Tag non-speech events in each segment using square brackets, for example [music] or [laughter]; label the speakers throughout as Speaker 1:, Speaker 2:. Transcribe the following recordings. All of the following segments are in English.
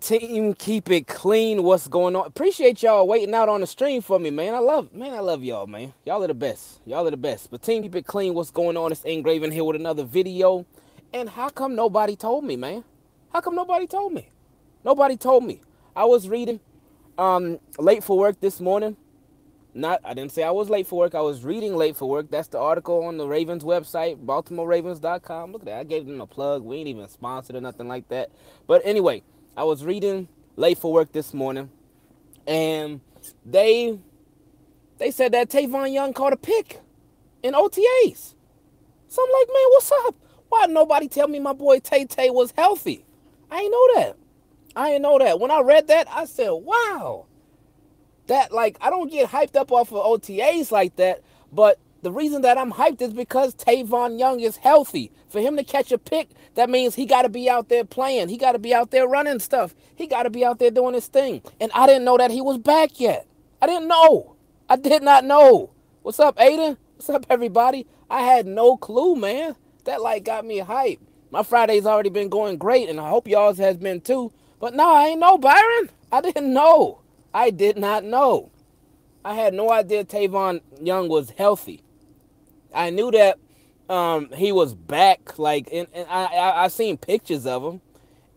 Speaker 1: Team keep it clean. What's going on? Appreciate y'all waiting out on the stream for me, man. I love, man, I love y'all, man. Y'all are the best. Y'all are the best. But team keep it clean. What's going on? It's Ingraven here with another video. And how come nobody told me, man? How come nobody told me? Nobody told me. I was reading um late for work this morning. Not I didn't say I was late for work. I was reading late for work. That's the article on the Ravens website, BaltimoreRavens.com. Look at that. I gave them a plug. We ain't even sponsored or nothing like that. But anyway, I was reading late for work this morning, and they they said that Tavon Young caught a pick in OTAs. So I'm like, man, what's up? Why nobody tell me my boy Tay Tay was healthy? I ain't know that. I ain't know that. When I read that, I said, wow. That like I don't get hyped up off of OTAs like that, but the reason that I'm hyped is because Tavon Young is healthy. For him to catch a pick, that means he got to be out there playing. He got to be out there running stuff. He got to be out there doing his thing. And I didn't know that he was back yet. I didn't know. I did not know. What's up, Aiden? What's up, everybody? I had no clue, man. That like got me hyped. My Friday's already been going great, and I hope y'all's has been too. But no, I ain't know, Byron. I didn't know. I did not know. I had no idea Tavon Young was healthy. I knew that um, he was back. Like, and, and I, I I seen pictures of him,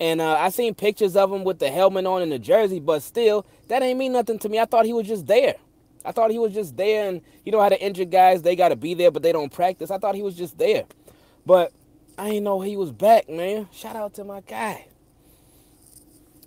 Speaker 1: and uh, I seen pictures of him with the helmet on and the jersey. But still, that ain't mean nothing to me. I thought he was just there. I thought he was just there, and you know how to injure guys, they got to be there, but they don't practice. I thought he was just there, but I didn't know he was back, man. Shout out to my guy.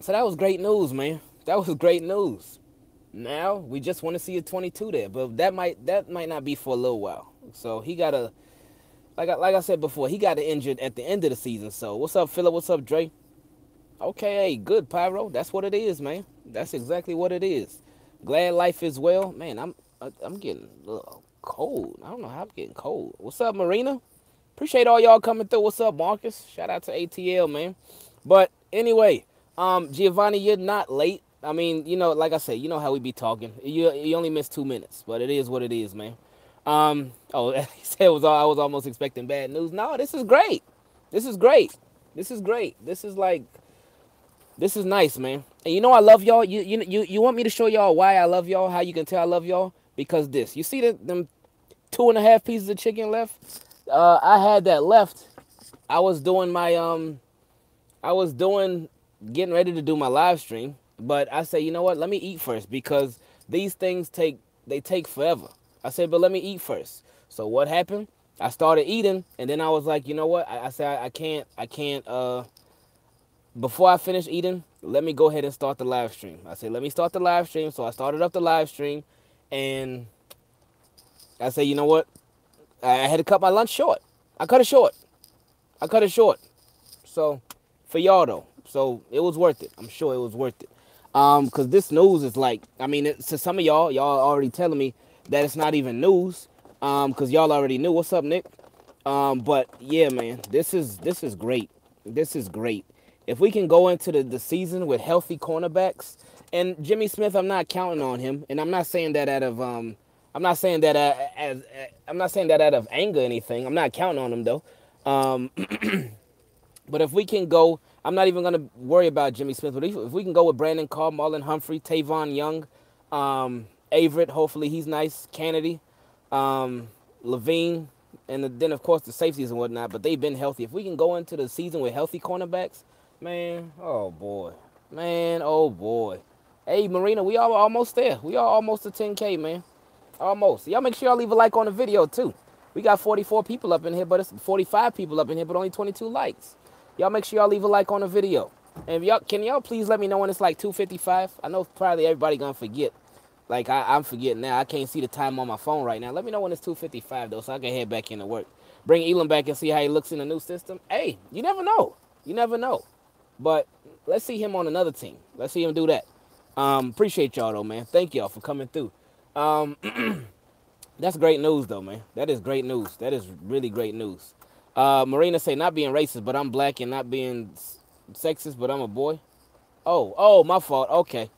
Speaker 1: So that was great news, man. That was great news. Now we just want to see a 22 there, but that might that might not be for a little while. So he got a like I, like I said before, he got injured at the end of the season. So what's up, Philip? What's up, Dre? Okay, hey, good Pyro. That's what it is, man. That's exactly what it is. Glad life is well, man. I'm I'm getting a little cold. I don't know how I'm getting cold. What's up, Marina? Appreciate all y'all coming through. What's up, Marcus? Shout out to ATL, man. But anyway, um, Giovanni, you're not late. I mean, you know, like I said, you know how we be talking. You you only missed two minutes, but it is what it is, man. Um, oh, [laughs] he said it was I was almost expecting bad news. No, this is great. This is great. This is great. This is like this is nice, man. And you know I love y'all. You you you you want me to show y'all why I love y'all? How you can tell I love y'all? Because this. You see the, them two and a half pieces of chicken left? Uh, I had that left. I was doing my um, I was doing getting ready to do my live stream, but I say, you know what? Let me eat first because these things take they take forever. I said, but let me eat first. So what happened? I started eating, and then I was like, you know what? I, I said I, I can't, I can't. Uh, before I finish eating, let me go ahead and start the live stream. I said, let me start the live stream. So I started up the live stream, and I said, you know what? I had to cut my lunch short. I cut it short. I cut it short. So for y'all though, so it was worth it. I'm sure it was worth it. Um, because this news is like, I mean, it, to some of y'all, y'all already telling me that it's not even news. Um, because y'all already knew. What's up, Nick? Um, but yeah, man, this is this is great. This is great. If we can go into the, the season with healthy cornerbacks, and Jimmy Smith, I'm not counting on him, and I'm not saying that out of um, I'm not saying that uh, as, uh, I'm not saying that out of anger anything. I'm not counting on him though. Um, [clears throat] but if we can go, I'm not even gonna worry about Jimmy Smith. But if, if we can go with Brandon Carr, Marlon Humphrey, Tavon Young, um, Averett, hopefully he's nice, Canady, um, Levine, and then of course the safeties and whatnot. But they've been healthy. If we can go into the season with healthy cornerbacks, man, oh boy, man, oh boy. Hey Marina, we are almost there. We are almost to 10k, man. Almost. Y'all make sure y'all leave a like on the video too. We got 44 people up in here, but it's 45 people up in here, but only 22 likes. Y'all make sure y'all leave a like on the video. And y'all can y'all please let me know when it's like 255? I know probably everybody gonna forget. Like I, am forgetting now. I can't see the time on my phone right now. Let me know when it's 255 though, so I can head back into work. Bring Elam back and see how he looks in the new system. Hey, you never know. You never know. But let's see him on another team. Let's see him do that. Um, appreciate y'all though, man. Thank y'all for coming through. Um, [clears throat] that's great news though, man. That is great news. That is really great news. Uh, Marina say not being racist, but I'm black and not being sexist, but I'm a boy. Oh, oh, my fault. Okay.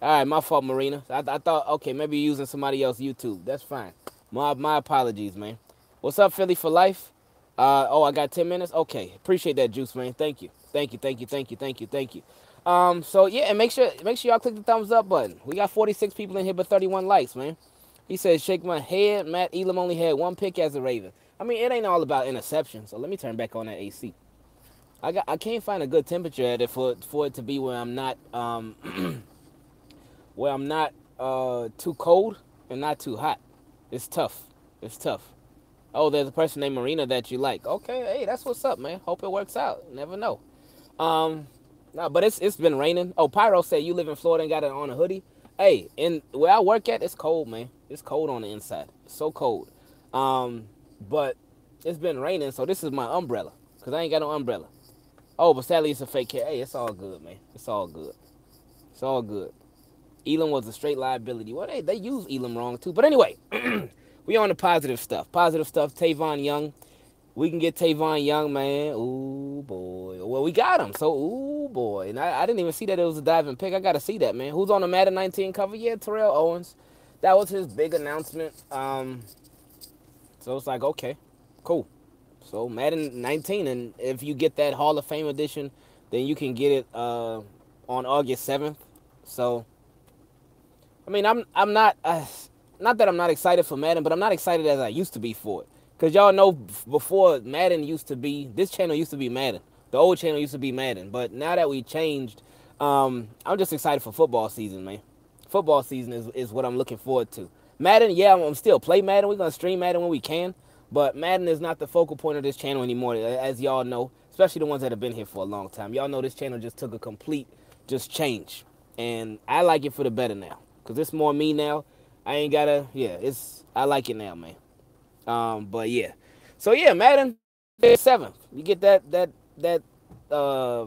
Speaker 1: All right, my fault, Marina. I, I thought, okay, maybe you're using somebody else's YouTube. That's fine. My my apologies, man. What's up, Philly for life? Uh, oh, I got 10 minutes? Okay. Appreciate that, Juice, man. Thank you. Thank you, thank you, thank you, thank you, thank you. Um, so yeah, and make sure make sure y'all click the thumbs up button. We got 46 people in here, but 31 likes, man. He says, shake my head. Matt Elam only had one pick as a Raven. I mean, it ain't all about interception. So let me turn back on that AC. I got I can't find a good temperature at it for for it to be where I'm not um [clears throat] where I'm not uh too cold and not too hot. It's tough. It's tough. Oh, there's a person named Marina that you like. Okay, hey, that's what's up, man. Hope it works out. Never know. Um, no, but it's it's been raining. Oh, Pyro said you live in Florida and got it on a hoodie. Hey, in where I work at, it's cold, man. It's cold on the inside. It's so cold. Um, but it's been raining, so this is my umbrella because I ain't got no umbrella. Oh, but sadly it's a fake. Hey, it's all good, man. It's all good. It's all good. Elam was a straight liability. Well, they, they use Elam wrong too. But anyway, [clears throat] we on the positive stuff. Positive stuff. Tavon Young. We can get Tavon Young, man. Ooh, boy. Well, we got him. So, ooh, boy. And I, I didn't even see that it was a diving pick. I got to see that, man. Who's on the Madden 19 cover? Yeah, Terrell Owens. That was his big announcement. Um, so it's like, okay, cool. So Madden 19, and if you get that Hall of Fame edition, then you can get it uh, on August 7th. So, I mean, I'm I'm not uh, not that I'm not excited for Madden, but I'm not excited as I used to be for it. Cause y'all know before Madden used to be this channel used to be Madden. The old channel used to be Madden, but now that we changed, um, I'm just excited for football season, man. Football season is, is what I'm looking forward to. Madden, yeah, I'm, I'm still play Madden. We're gonna stream Madden when we can, but Madden is not the focal point of this channel anymore, as y'all know, especially the ones that have been here for a long time. Y'all know this channel just took a complete just change. And I like it for the better now. Cause it's more me now. I ain't gotta yeah, it's I like it now, man. Um, but yeah. So yeah, Madden seventh. You get that that that uh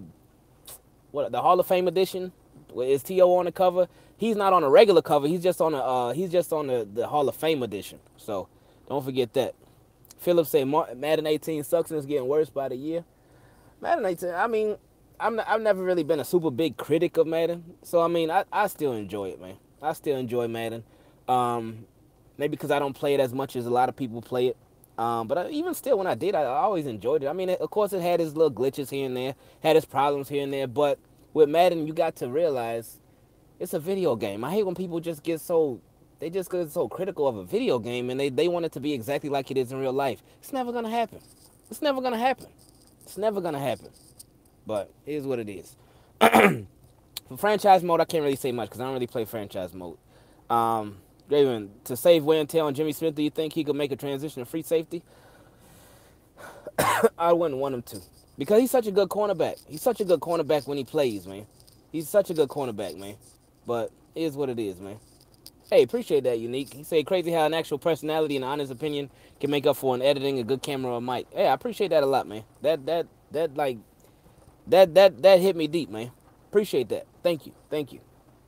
Speaker 1: what the Hall of Fame edition is T.O. on the cover. He's not on a regular cover. He's just on a uh, he's just on the, the Hall of Fame edition. So don't forget that. Philip say Madden 18 sucks and it's getting worse by the year. Madden 18, I mean, I'm not, I've never really been a super big critic of Madden, so I mean, I, I still enjoy it, man. I still enjoy Madden. Um, maybe because I don't play it as much as a lot of people play it. Um, but I, even still, when I did, I, always enjoyed it. I mean, it, of course, it had its little glitches here and there, had its problems here and there. But with Madden, you got to realize it's a video game. I hate when people just get so they just get so critical of a video game and they, they want it to be exactly like it is in real life. It's never gonna happen. It's never gonna happen. It's never gonna happen. But is what it is. [clears throat] For franchise mode, I can't really say much because I don't really play franchise mode. Um, to save wear and Jimmy Smith, do you think he could make a transition to free safety? [coughs] I wouldn't want him to. Because he's such a good cornerback. He's such a good cornerback when he plays, man. He's such a good cornerback, man. But it is what it is, man. Hey, appreciate that, Unique. He said, crazy how an actual personality and honest opinion can make up for an editing, a good camera, or mic. Hey, I appreciate that a lot, man. That, that, that, like, that, that, that hit me deep, man. Appreciate that. Thank you. Thank you.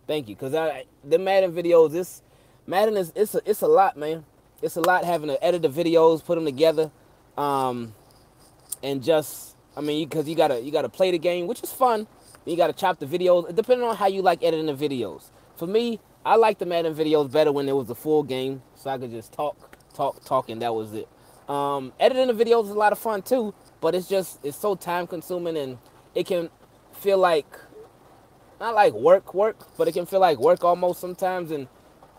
Speaker 1: Thank you. Because I, the Madden videos, this, Madden is, it's a, it's a lot, man. It's a lot having to edit the videos, put them together, um, and just, I mean, because you, you gotta, you gotta play the game, which is fun. You gotta chop the videos, depending on how you like editing the videos. For me, I like the Madden videos better when it was a full game, so I could just talk, talk, talk, and that was it. Um, editing the videos is a lot of fun too, but it's just it's so time consuming and it can feel like not like work, work, but it can feel like work almost sometimes. And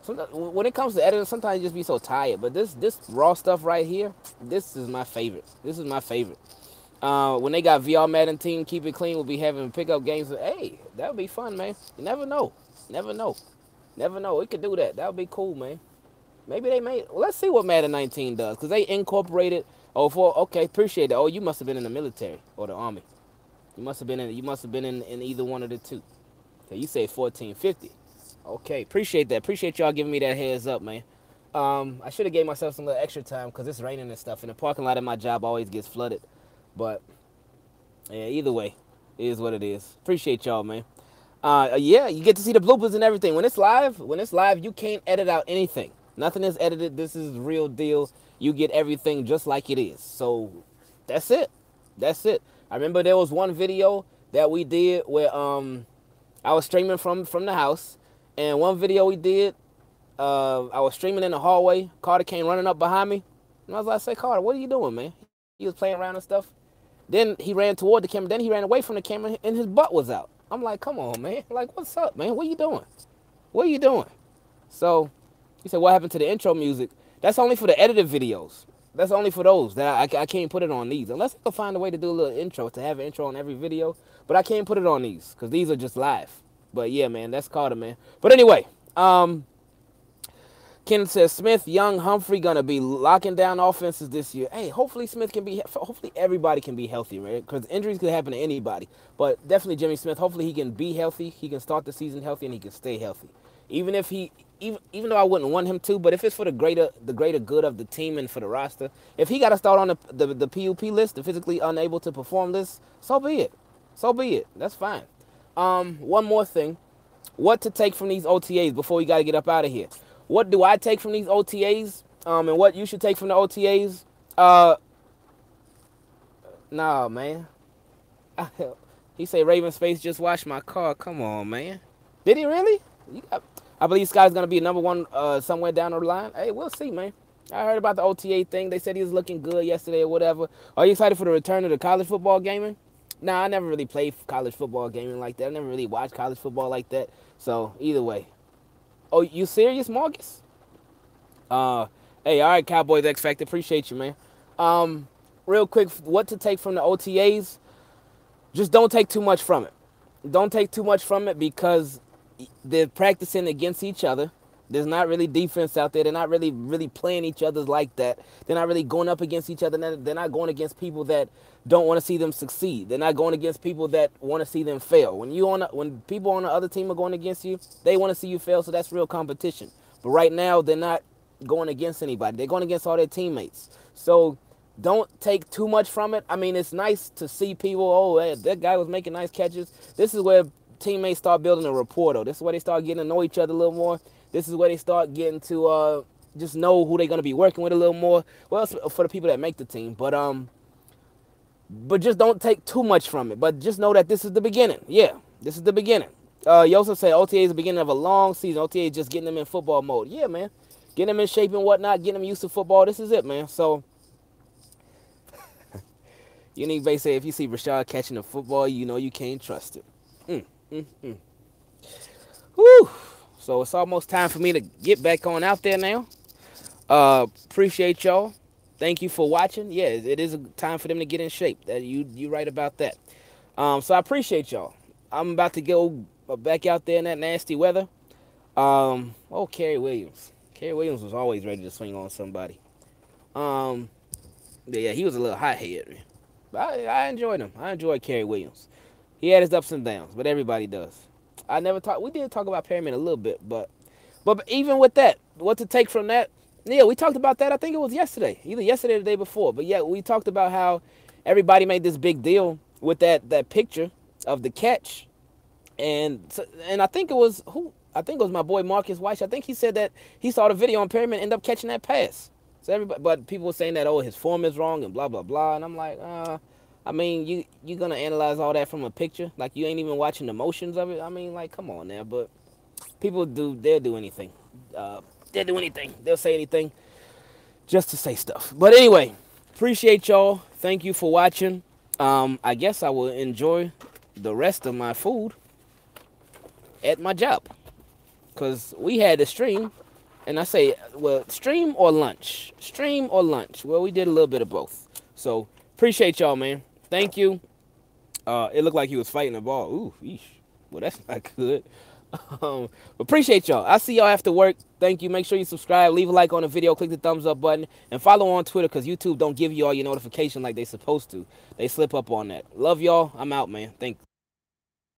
Speaker 1: sometimes, when it comes to editing, sometimes you just be so tired. But this this raw stuff right here, this is my favorite. This is my favorite. Uh, when they got VR Madden team, keep it clean. We'll be having pickup games. Hey, that would be fun, man. You never know. Never know. Never know. We could do that. That would be cool, man. Maybe they made. Well, let's see what Madden 19 does, because they incorporated. Oh, for okay, appreciate that. Oh, you must have been in the military or the army. You must have been in. You must have been in, in either one of the two. You say 1450. Okay, appreciate that. Appreciate y'all giving me that heads up, man. Um, I should have gave myself some little extra time because it's raining and stuff, and the parking lot at my job always gets flooded. But yeah, either way, is what it is. Appreciate y'all, man. Uh, yeah, you get to see the bloopers and everything. When it's live, when it's live, you can't edit out anything. Nothing is edited. This is real deal. You get everything just like it is. So that's it. That's it. I remember there was one video that we did where um I was streaming from from the house, and one video we did, uh, I was streaming in the hallway. Carter came running up behind me, and I was like, "Say, Carter, what are you doing, man?" He was playing around and stuff. Then he ran toward the camera. Then he ran away from the camera, and his butt was out. I'm like, come on, man. [laughs] Like, what's up, man? What are you doing? What are you doing? So he said, what happened to the intro music? That's only for the edited videos. That's only for those. That I, I can't put it on these. Unless I can find a way to do a little intro, to have an intro on every video. But I can't put it on these, because these are just live. But yeah, man, that's Carter, man. But anyway, um, Ken says Smith, Young, Humphrey gonna be locking down offenses this year. Hey, hopefully Smith can be. Hopefully everybody can be healthy, right? Because injuries could happen to anybody. But definitely Jimmy Smith. Hopefully he can be healthy. He can start the season healthy and he can stay healthy. Even if he, even even though I wouldn't want him to, but if it's for the greater the greater good of the team and for the roster, if he got to start on the, the the PUP list, the physically unable to perform list, so be it. So be it. That's fine. Um, one more thing, what to take from these OTAs before we got to get up out of here what do I take from these OTAs? Um, and what you should take from the OTAs? Uh, nah, man. [laughs] he say Raven Space just washed my car. Come on, man. Did he really? You Got, I believe Sky's gonna be number one uh, somewhere down the line. Hey, we'll see, man. I heard about the OTA thing. They said he was looking good yesterday or whatever. Are you excited for the return of the college football gaming? Nah, I never really played college football gaming like that. I never really watched college football like that. So either way, Oh, you serious, Marcus? Uh, hey, all right, Cowboys X Factor. Appreciate you, man. Um, real quick, what to take from the OTAs? Just don't take too much from it. Don't take too much from it because they're practicing against each other. There's not really defense out there. They're not really really playing each other like that. They're not really going up against each other. They're not going against people that don't want to see them succeed. They're not going against people that want to see them fail. When you on a, when people on the other team are going against you, they want to see you fail. So that's real competition. But right now they're not going against anybody. They're going against all their teammates. So don't take too much from it. I mean, it's nice to see people. Oh, that guy was making nice catches. This is where teammates start building a rapport. Though this is where they start getting to know each other a little more. This is where they start getting to uh, just know who they're going to be working with a little more. Well, for the people that make the team, but um, but just don't take too much from it. But just know that this is the beginning. Yeah, this is the beginning. Uh, Yosef said OTA is the beginning of a long season. OTA is just getting them in football mode. Yeah, man, getting them in shape and whatnot, getting them used to football. This is it, man. So. [laughs] Unique Bay say if you see Rashad catching the football, you know you can't trust it. Mm, mm. So it's almost time for me to get back on out there now. Uh, appreciate y'all. Thank you for watching. Yeah, it is a time for them to get in shape. That you you right about that. Um, so I appreciate y'all. I'm about to go back out there in that nasty weather. Um, oh, Cary Williams. Cary Williams was always ready to swing on somebody. Um, yeah, he was a little hot head. But I, I enjoyed him. I enjoyed Cary Williams. He had his ups and downs, but everybody does. I never talked. We did talk about Perriman a little bit, but but even with that, what to take from that? Yeah, we talked about that. I think it was yesterday, either yesterday or the day before. But yeah, we talked about how everybody made this big deal with that that picture of the catch, and and I think it was who I think it was my boy Marcus Weiss. I think he said that he saw the video on Perriman end up catching that pass. So everybody, but people were saying that oh his form is wrong and blah blah blah, and I'm like, uh, I mean, you you gonna analyze all that from a picture? Like you ain't even watching the motions of it. I mean, like, come on now. But people do they'll do anything. Uh, they'll do anything. They'll say anything just to say stuff. But anyway, appreciate y'all. Thank you for watching. Um, I guess I will enjoy the rest of my food at my job. Cause we had a stream, and I say, well, stream or lunch, stream or lunch. Well, we did a little bit of both. So appreciate y'all, man. Thank you. Uh, it looked like he was fighting the ball. Ooh, eesh. Well, that's not [laughs] good. Um, appreciate y'all. I see y'all after work. Thank you. Make sure you subscribe, leave a like on the video, click the thumbs up button, and follow on Twitter because YouTube don't give you all your notification like they supposed to. They slip up on that. Love y'all. I'm out, man. Thanks.